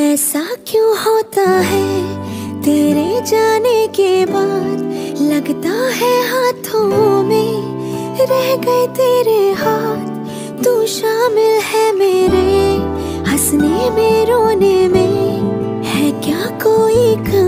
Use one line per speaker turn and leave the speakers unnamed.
ऐसा क्यों होता है? तेरे जाने के बाद लगता है हाथों में रह गए तेरे हाथ। तू शामिल है मेरे, हंसने में, रोने में। है क्या कोई कम?